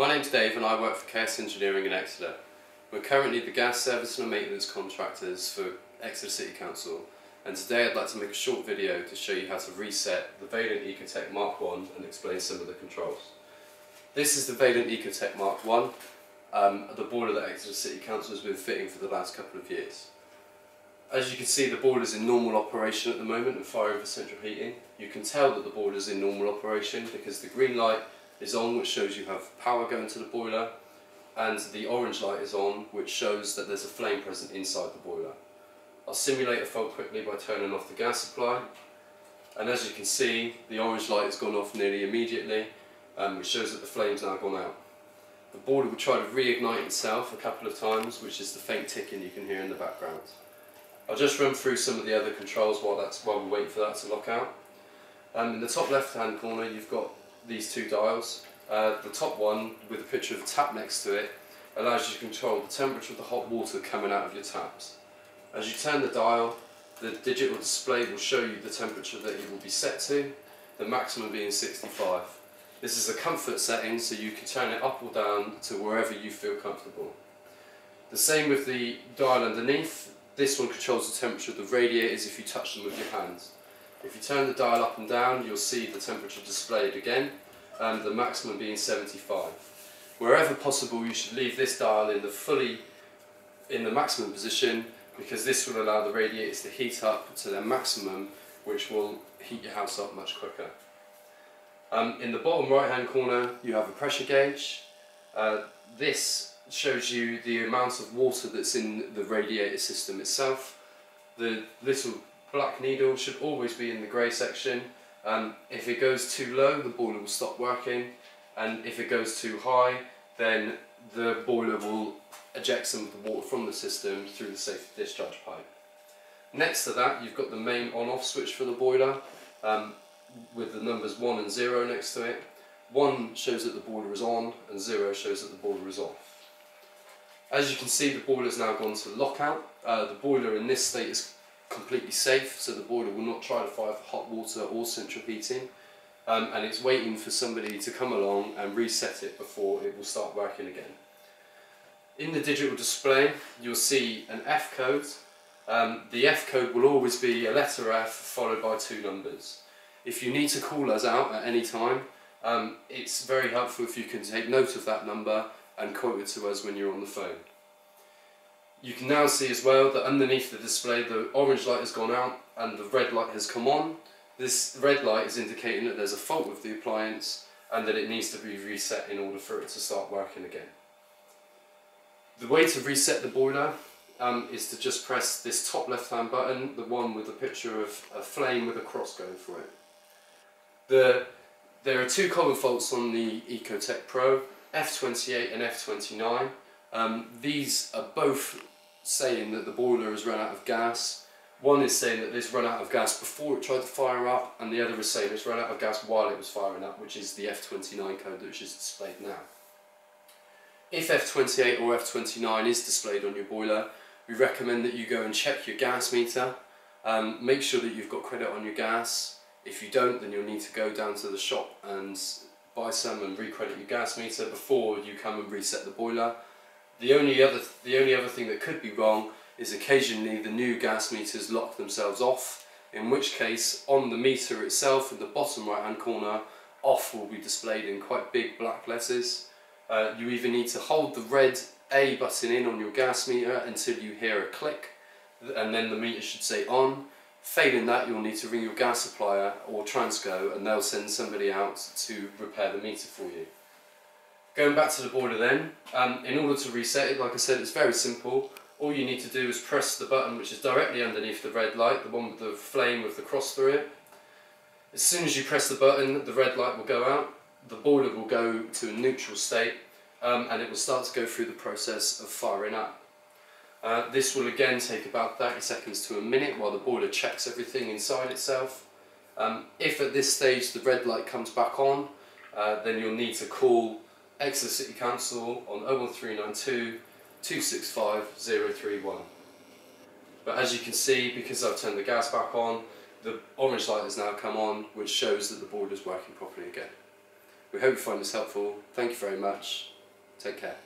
My name's Dave and I work for KS Engineering in Exeter. We're currently the gas service and maintenance contractors for Exeter City Council and today I'd like to make a short video to show you how to reset the Vaillant Ecotec Mark 1 and explain some of the controls. This is the Vaillant Ecotec Mark 1, um, the boiler that Exeter City Council has been fitting for the last couple of years. As you can see the boiler is in normal operation at the moment and firing for central heating. You can tell that the boiler is in normal operation because the green light is on which shows you have power going to the boiler and the orange light is on which shows that there's a flame present inside the boiler. I'll simulate a fault quickly by turning off the gas supply and as you can see the orange light has gone off nearly immediately um, which shows that the flame's now gone out. The boiler will try to reignite itself a couple of times which is the faint ticking you can hear in the background. I'll just run through some of the other controls while, that's, while we wait for that to lock out. Um, in the top left hand corner you've got these two dials. Uh, the top one with a picture of a tap next to it allows you to control the temperature of the hot water coming out of your taps. As you turn the dial, the digital display will show you the temperature that it will be set to, the maximum being 65. This is a comfort setting so you can turn it up or down to wherever you feel comfortable. The same with the dial underneath, this one controls the temperature of the radiators if you touch them with your hands. If you turn the dial up and down you'll see the temperature displayed again, and the maximum being 75. Wherever possible you should leave this dial in the fully in the maximum position because this will allow the radiators to heat up to their maximum which will heat your house up much quicker. Um, in the bottom right hand corner you have a pressure gauge. Uh, this shows you the amount of water that's in the radiator system itself. The little black needle should always be in the grey section. Um, if it goes too low the boiler will stop working and if it goes too high then the boiler will eject some of the water from the system through the safe discharge pipe. Next to that you've got the main on-off switch for the boiler um, with the numbers 1 and 0 next to it. 1 shows that the boiler is on and 0 shows that the boiler is off. As you can see the boiler has now gone to lockout. Uh, the boiler in this state is completely safe so the boiler will not try to fire for hot water or central heating um, and it's waiting for somebody to come along and reset it before it will start working again. In the digital display you'll see an F code. Um, the F code will always be a letter F followed by two numbers. If you need to call us out at any time um, it's very helpful if you can take note of that number and quote it to us when you're on the phone. You can now see as well that underneath the display the orange light has gone out and the red light has come on. This red light is indicating that there's a fault with the appliance and that it needs to be reset in order for it to start working again. The way to reset the boiler um, is to just press this top left hand button, the one with the picture of a flame with a cross going through it. The, there are two common faults on the Ecotec Pro, F28 and F29. Um, these are both saying that the boiler has run out of gas. One is saying that this run out of gas before it tried to fire up, and the other is saying it's run out of gas while it was firing up, which is the F29 code which is displayed now. If F28 or F29 is displayed on your boiler, we recommend that you go and check your gas meter. Um, make sure that you've got credit on your gas. If you don't, then you'll need to go down to the shop and buy some and recredit your gas meter before you come and reset the boiler. The only other the only other thing that could be wrong is occasionally the new gas meters lock themselves off, in which case on the meter itself in the bottom right hand corner off will be displayed in quite big black letters. Uh, you either need to hold the red A button in on your gas meter until you hear a click and then the meter should say on. Failing that you'll need to ring your gas supplier or Transco and they'll send somebody out to repair the meter for you. Going back to the boiler then, um, in order to reset it, like I said, it's very simple. All you need to do is press the button which is directly underneath the red light, the one with the flame with the cross through it. As soon as you press the button, the red light will go out, the boiler will go to a neutral state, um, and it will start to go through the process of firing up. Uh, this will again take about 30 seconds to a minute while the boiler checks everything inside itself. Um, if at this stage the red light comes back on, uh, then you'll need to call Exeter City Council on 01392 265 031. But as you can see, because I've turned the gas back on, the orange light has now come on, which shows that the boiler is working properly again. We hope you find this helpful. Thank you very much. Take care.